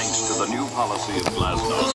thanks to the new policy of Glasnost.